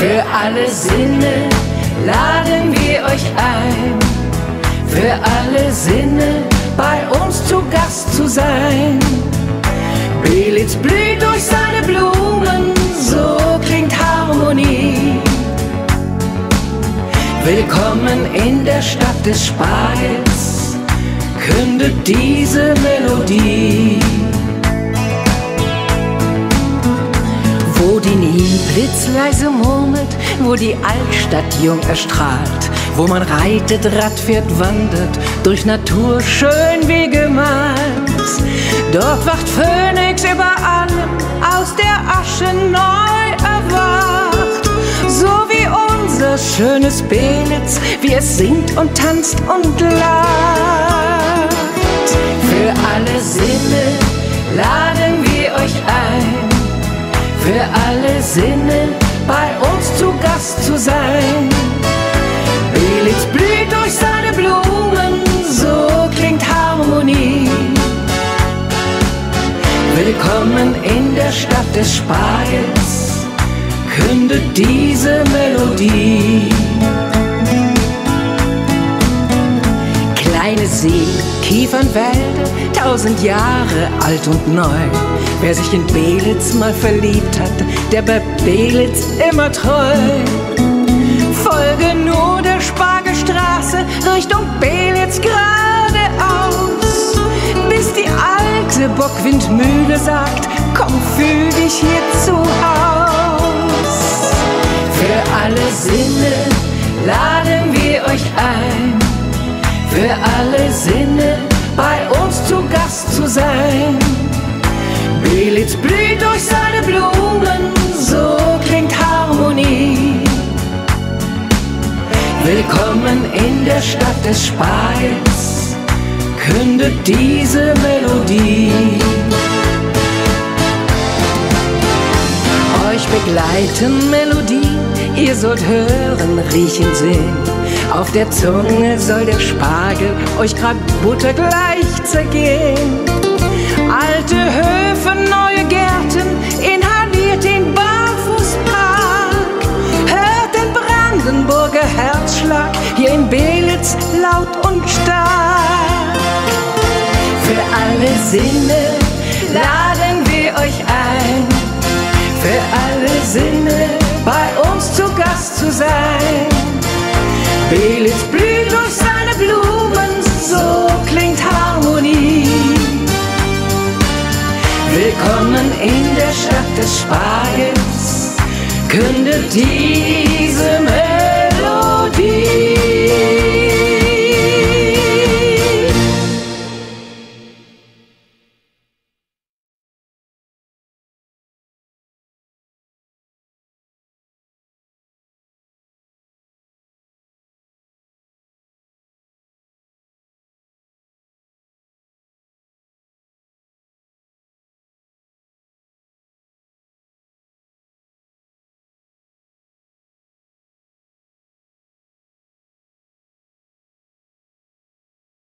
Für alle Sinne laden wir euch ein. Für alle Sinne bei uns zu Gast zu sein. Belitz blüht durch seine Blumen, so klingt Harmonie. Willkommen in der Stadt des Spargels, kündet diese Melodie. Wo die Nilblitz leise murmelt, wo die Altstadt jung erstrahlt, wo man reitet, Radfährt, wandert, durch Natur schön wie gemalt. Dort wacht Phönix über allem, aus der Asche neu erwacht, so wie unser schönes Belitz, wie es singt und tanzt und lacht. Für alle Sinne laden alle Sinne bei uns zu Gast zu sein. Belitz blüht durch seine Blumen, so klingt Harmonie. Willkommen in der Stadt des Spargels, kündet diese Melodie. Seen, Kiefernwälder, tausend Jahre alt und neu. Wer sich in Belitz mal verliebt hat, der bei Belitz immer treu. Folge nur der Spargelstraße Richtung Belitz geradeaus, bis die alte Bockwindmühle sagt, komm, fühl dich hier zu Haus. Für alle Sinne laden wir euch ein, für alle Sinne sein. Belitz blüht durch seine Blumen, so klingt Harmonie. Willkommen in der Stadt des Spargels, kündet diese Melodie. Euch begleiten Melodien, ihr sollt hören, riechen, sehen. Auf der Zunge soll der Spargel euch grad buttergleich zergehen. Alte Höfe, neue Gärten, inhaliert den Barfußpark. Hört den Brandenburger Herzschlag hier in Belitz laut und stark. Für alle Sinne laden wir euch ein. Für alle Sinne bei uns zu Gast zu sein. Belitz blüht Willkommen in der Stadt des Spargels, kündet diese Melodie.